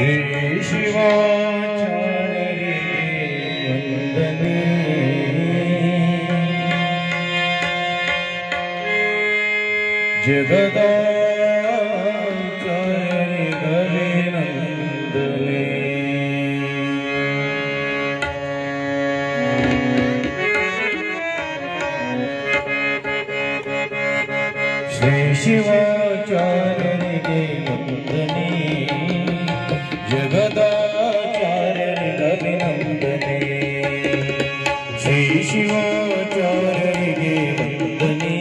श्री शिवाचार्य वंदने जगदाचार्य गले श्री शिवाचार्य ಧನೇ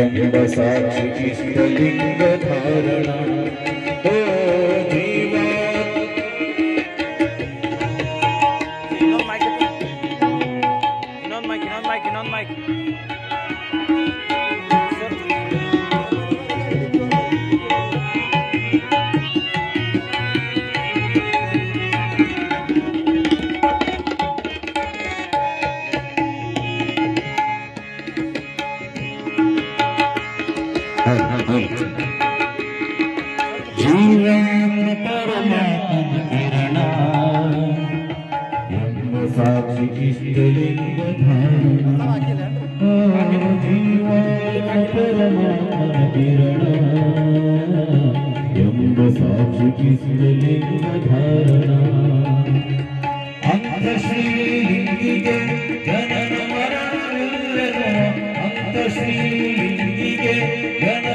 ಎಂಬ ಸಾಕ್ಷಿ ಇಷ್ಟಲಿಂಗ ಧಾರಣ ಓ ಜೀವಾತ್ಮ ಇನ್ನೊಂದು ಮೈಕ್ ಇನ್ನೊಂದು ಮೈಕ್ ಇನ್ನೊಂದು ಮೈಕ್ ജീവൻ പരമാത്മകിരണ സാക്ഷി ഇഷ്ടലിംഗ ജീവൻ പരമാത്മകിരണ എമ്പ സാക്ഷി ഇഷ്ടലിംഗ ധാരണ അന്തശ്രീലിംഗിക ജനന മരണമില്ലതോ അന്തശ്രീലിംഗിക ജന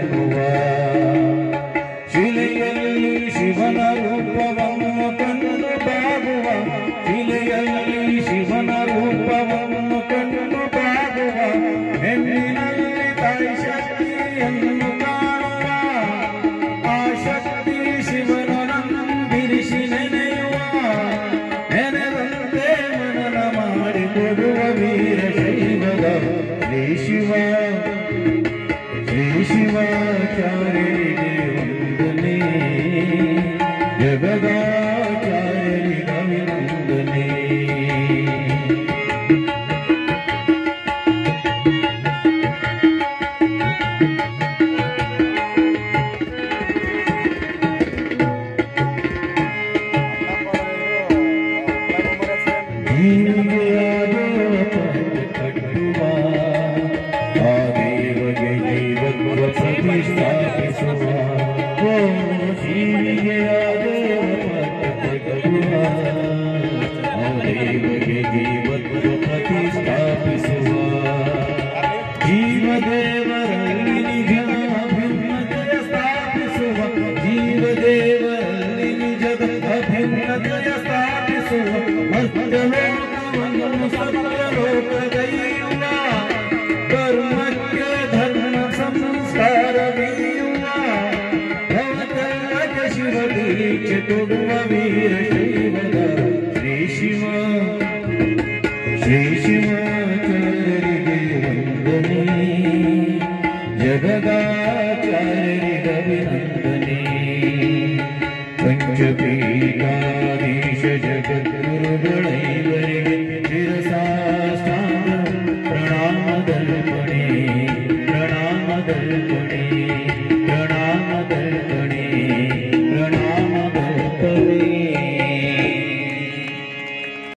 ಎನ್ನುವ ಶಿಲೆಯಲ್ಲಿ ಶಿವನ ರೂಪವನ್ನು ಕಂಡು ಬಾಗುವ ಶಿಲೆಯಲ್ಲಿ ಶಿವನ ರೂಪವನ್ನು ಕಂಡು ಬಾಗುವ ಹೆಣ್ಣಿನಲ್ಲಿ ತಾಯಿ ಶಕ್ತಿಯನ್ನು ಕಾಣುವ ಆ ಶಕ್ತಿ ಶಿವನನ್ನು ಬಿರಿಸಿ ನೆನೆಯುವ ನೆನೆದಂತೆ ಮನನ ಮಾಡಿಕೊಡುವ ವೀರ ಶೈವದ ಶಿವ You. ತೊಡುವ ವೀರ ಶೈವದ ಶ್ರೀ ಶಿವ ಶ್ರೀ ಶಿವಾಚಾರ್ಯರಿಗೆ ವಂದನೆ ಜಗದಾಚಾರ್ಯರಿಗೆ ಅಭಿನಂದನೆ ಪಂಚಪೀಠ